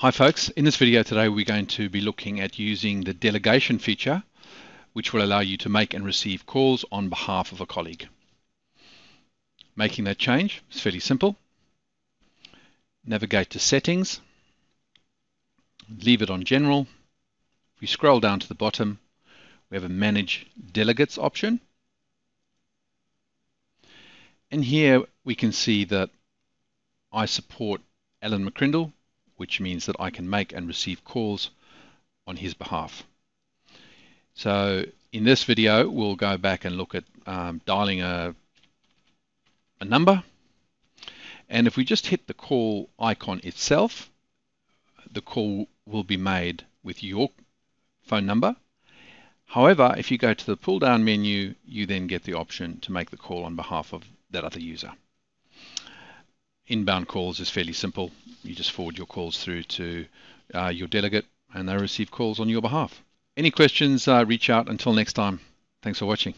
Hi folks, in this video today we're going to be looking at using the delegation feature which will allow you to make and receive calls on behalf of a colleague. Making that change is fairly simple. Navigate to settings, leave it on general. If we scroll down to the bottom we have a manage delegates option and here we can see that I support Alan McCrindle which means that I can make and receive calls on his behalf. So in this video, we'll go back and look at um, dialing a, a number. And if we just hit the call icon itself, the call will be made with your phone number. However, if you go to the pull down menu, you then get the option to make the call on behalf of that other user. Inbound calls is fairly simple. You just forward your calls through to uh, your delegate and they receive calls on your behalf. Any questions, uh, reach out. Until next time, thanks for watching.